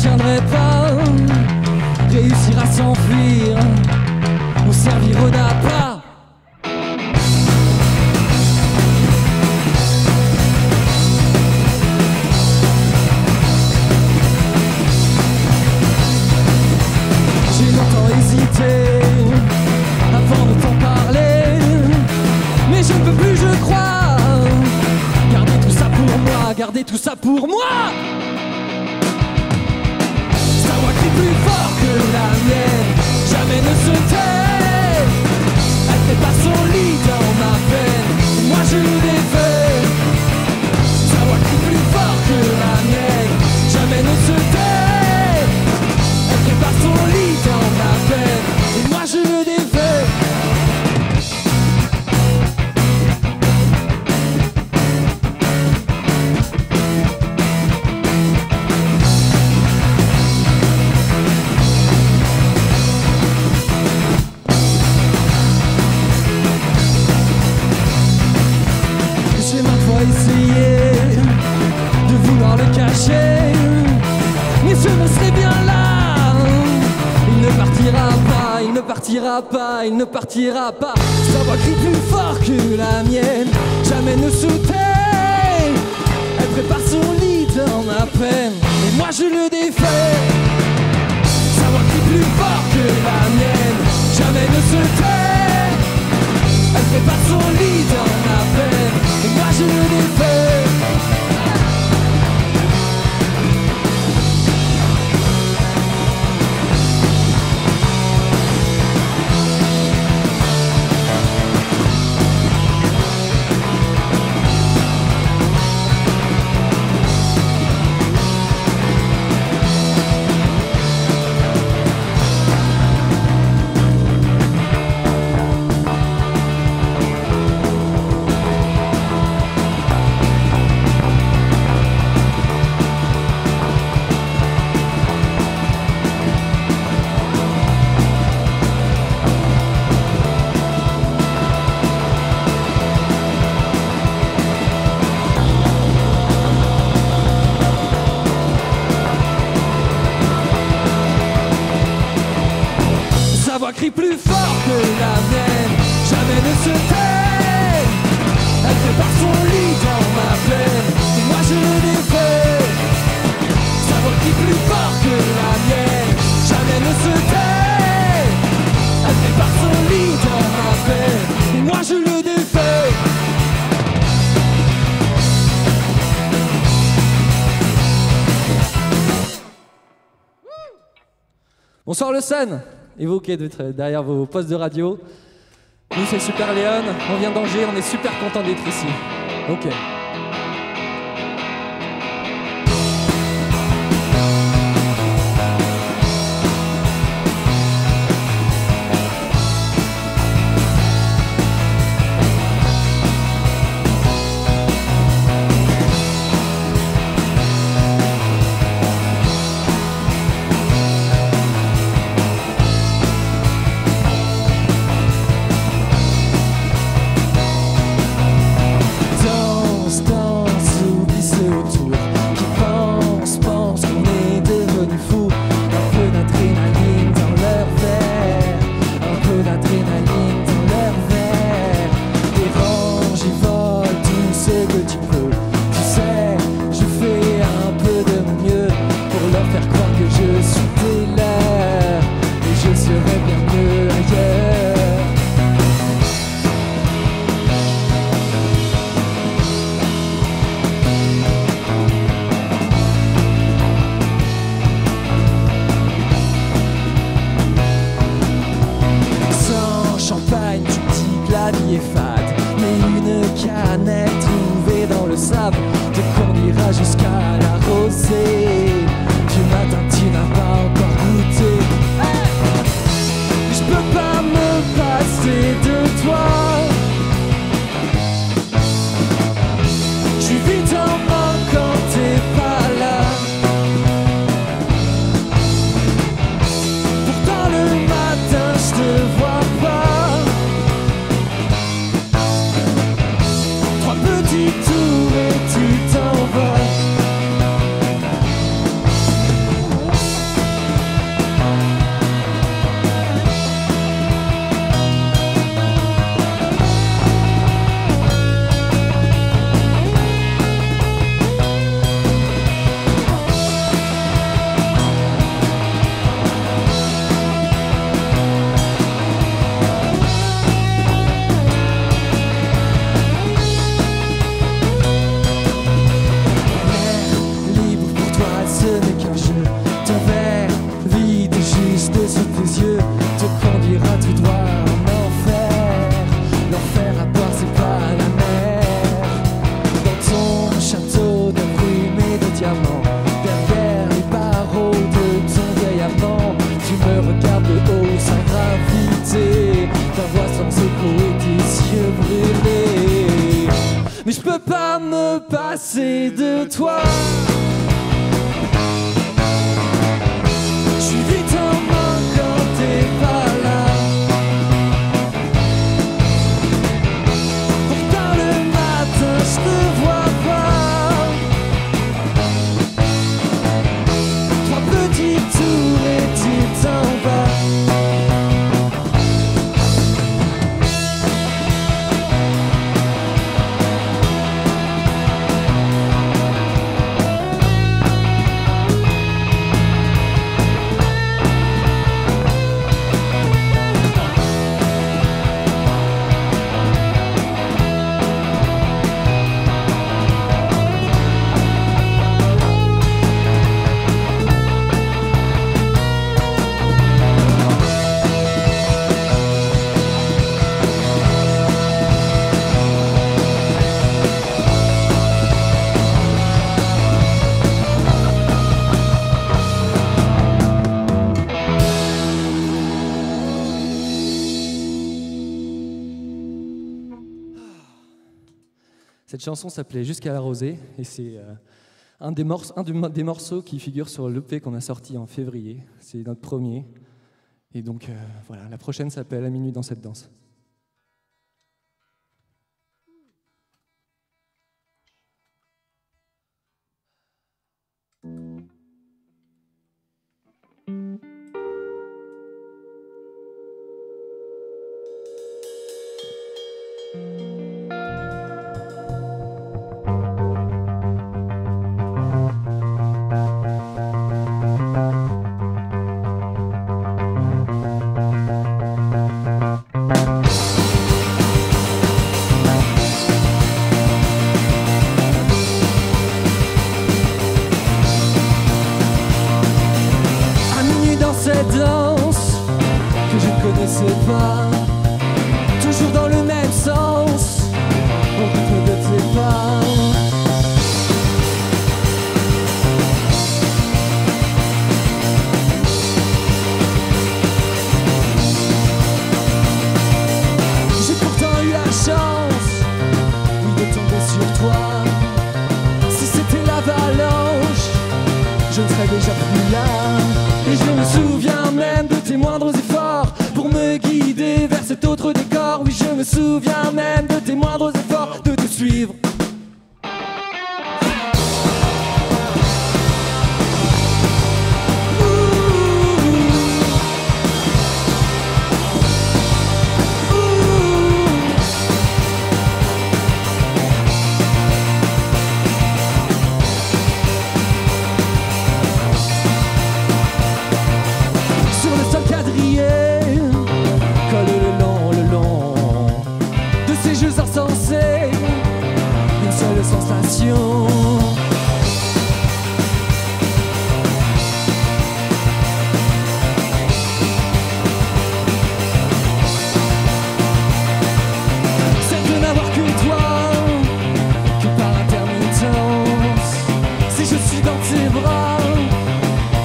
tiendrait pas. Réussir à s'enfuir ou servir d'appât. J'ai longtemps hésité avant de t'en parler, mais je ne peux plus, je crois. Gardez tout ça pour moi, la mienne, jamais ne se tait. Elle fait pas son lit dans ma peine, il ne partira pas. Sa voix crie plus fort que la mienne. Jamais ne se tait. Elle prépare son lit dans ma peine. Et moi je le défais. Sa voix crie plus fort que la mienne. Jamais ne se tait Bonsoir le Sun Et vous qui êtes derrière vos postes de radio. Nous c'est Super Léon, on vient d'Angers, on est super content d'être ici. Ok. Mais je peux pas me passer de toi. Je suis vite en main Cette chanson s'appelait Jusqu'à la rosée et c'est euh, un, des, morceaux, qui figure sur l'EP qu'on a sorti en février. C'est notre premier. Et donc euh, voilà, la prochaine s'appelle À minuit dans cette danse.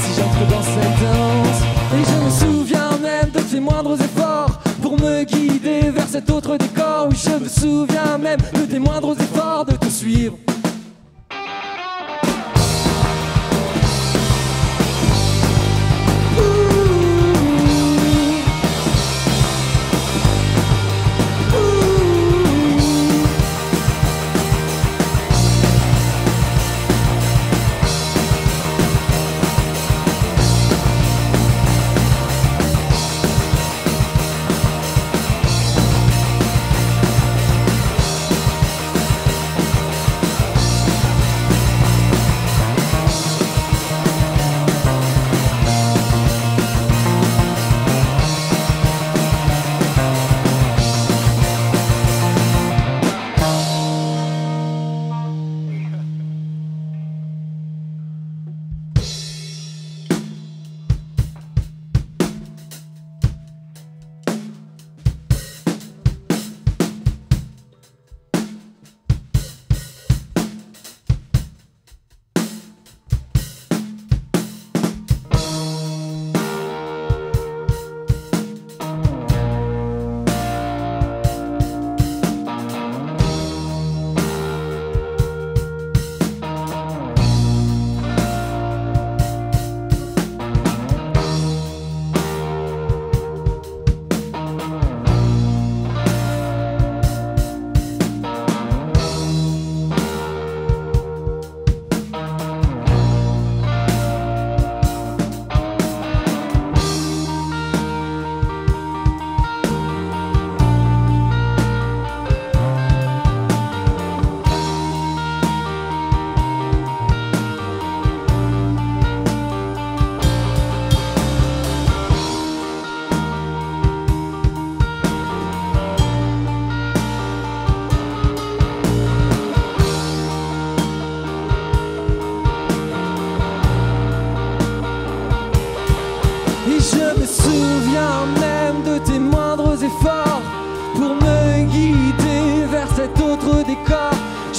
Si j'entre dans cette danse Et je me souviens même de tes moindres efforts Pour me guider vers cet autre décor. Oui je me souviens même de tes moindres efforts De te suivre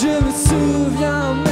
Je me souviens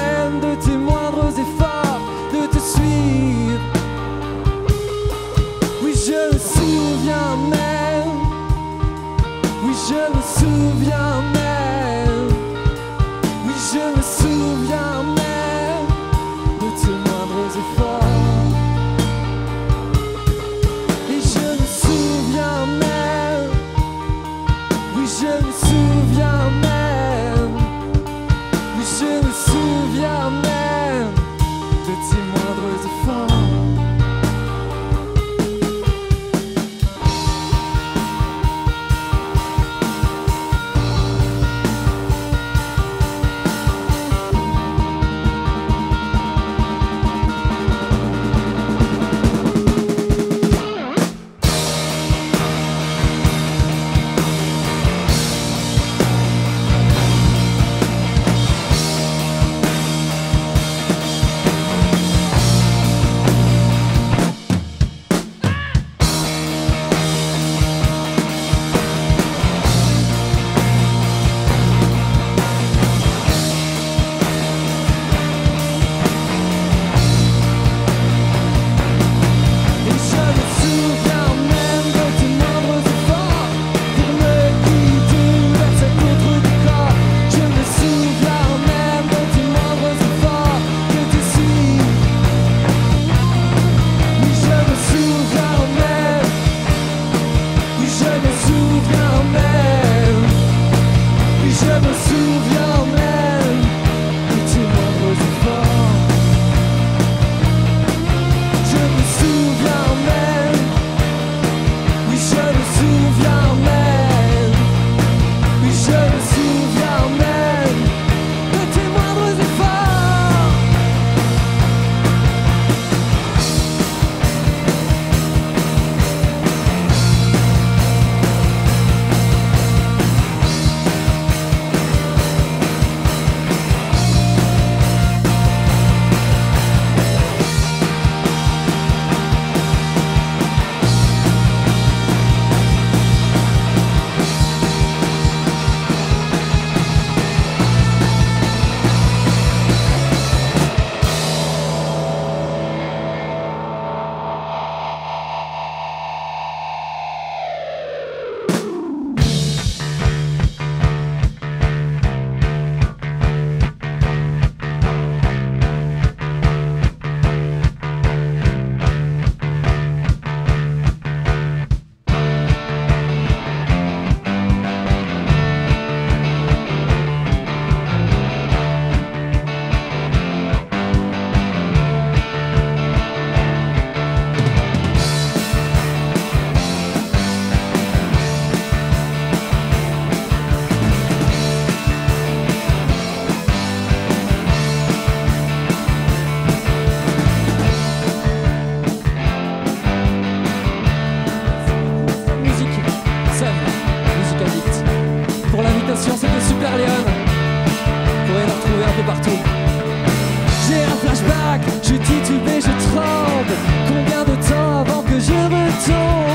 So.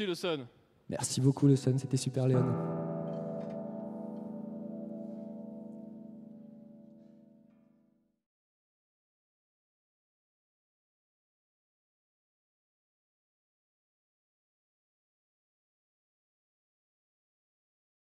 Merci le Sun. Merci beaucoup, le Sun, c'était super, Léon.